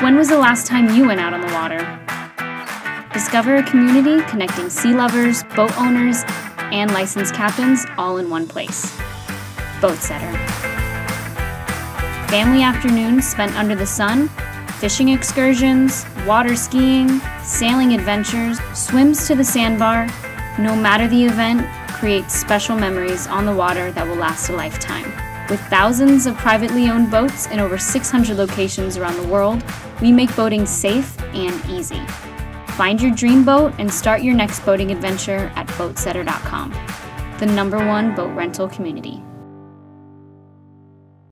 When was the last time you went out on the water? Discover a community connecting sea lovers, boat owners, and licensed captains all in one place. Boatsetter. Family afternoons spent under the sun, fishing excursions, water skiing, sailing adventures, swims to the sandbar, no matter the event, create special memories on the water that will last a lifetime. With thousands of privately owned boats in over 600 locations around the world, we make boating safe and easy. Find your dream boat and start your next boating adventure at boatsetter.com, the number one boat rental community.